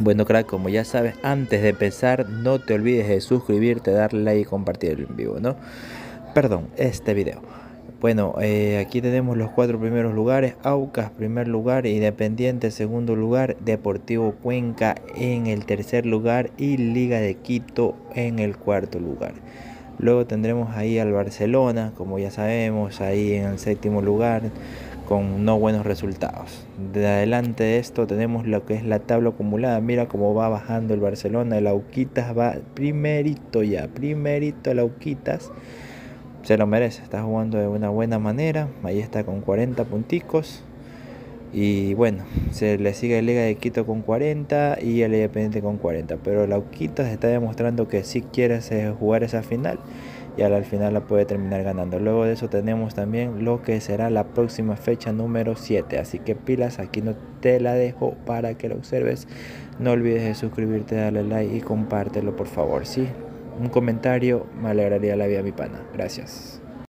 Bueno crack, como ya sabes, antes de empezar no te olvides de suscribirte, darle like y compartir el vivo, ¿no? Perdón, este video. Bueno, eh, aquí tenemos los cuatro primeros lugares. Aucas, primer lugar. Independiente, segundo lugar. Deportivo Cuenca en el tercer lugar. Y Liga de Quito en el cuarto lugar. Luego tendremos ahí al Barcelona, como ya sabemos, ahí en el séptimo lugar con no buenos resultados. De adelante de esto tenemos lo que es la tabla acumulada. Mira cómo va bajando el Barcelona. El Auquitas va primerito ya, primerito el Auquitas. Se lo merece, está jugando de una buena manera. Ahí está con 40 punticos. Y bueno, se le sigue Liga de Quito con 40 y el Independiente con 40. Pero el Auquitas está demostrando que si sí quiere jugar esa final y al final la puede terminar ganando. Luego de eso tenemos también lo que será la próxima fecha número 7. Así que pilas, aquí no te la dejo para que lo observes. No olvides de suscribirte, darle like y compártelo por favor. Sí, un comentario me alegraría la vida mi pana. Gracias.